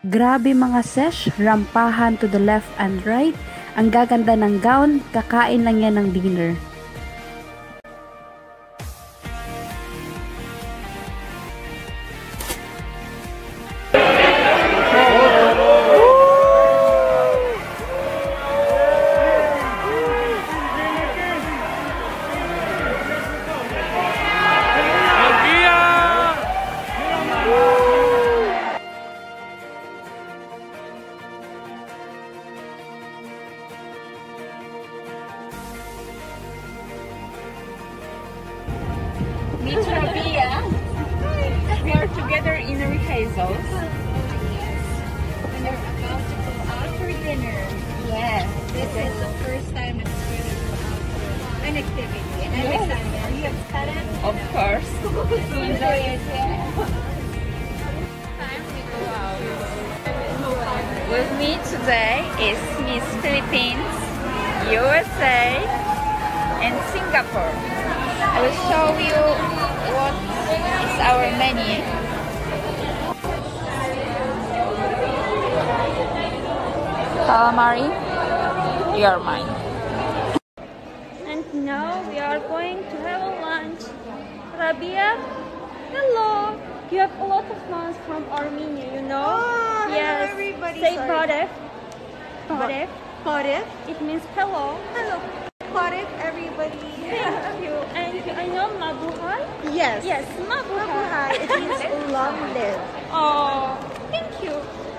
Grabe mga sesh, rampahan to the left and right. Ang gaganda ng gown, kakain lang yan ng dinner. Meet Rabiya. Uh, we are together in rehearsals. And we're about to go out for dinner. Yes. This is the first time it's going to go out for an activity. And I'm Yes. excited. Are you excited? Of course. to enjoy it. Time we go out. With me today is Miss Philippines, USA, and Singapore. I will show you Calamari, you are mine. And now we are going to have a lunch. Rabiya, hello. You have a lot of noms from Armenia, you know? Oh, hello yes. everybody. Say Sorry. Badef. Badef. Parif. It means hello. Hello. Parif, everybody. Thank you. And I know Mabuhay. Yes. Yes, Mabuhay. Mabuhay. It means long live. Oh, thank you.